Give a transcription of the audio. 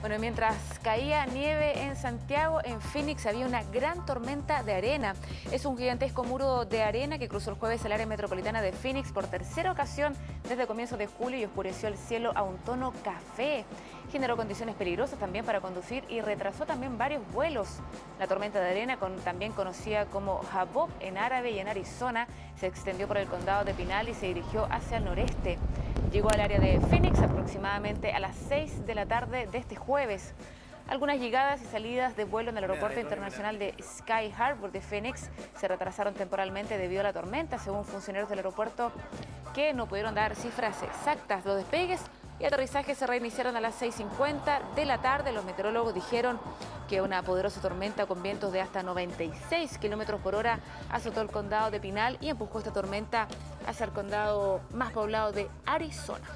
Bueno, mientras caía nieve en Santiago, en Phoenix había una gran tormenta de arena. Es un gigantesco muro de arena que cruzó el jueves el área metropolitana de Phoenix por tercera ocasión desde comienzos de julio y oscureció el cielo a un tono café. Generó condiciones peligrosas también para conducir y retrasó también varios vuelos. La tormenta de arena, también conocida como Jabob en árabe y en Arizona, se extendió por el condado de Pinal y se dirigió hacia el noreste. Llegó al área de Phoenix aproximadamente a las 6 de la tarde de este jueves. Algunas llegadas y salidas de vuelo en el aeropuerto internacional de Sky Harbor de Phoenix se retrasaron temporalmente debido a la tormenta, según funcionarios del aeropuerto que no pudieron dar cifras exactas. Los despegues y aterrizajes se reiniciaron a las 6.50 de la tarde. Los meteorólogos dijeron que una poderosa tormenta con vientos de hasta 96 kilómetros por hora azotó el condado de Pinal y empujó esta tormenta hacia el condado más poblado de Arizona.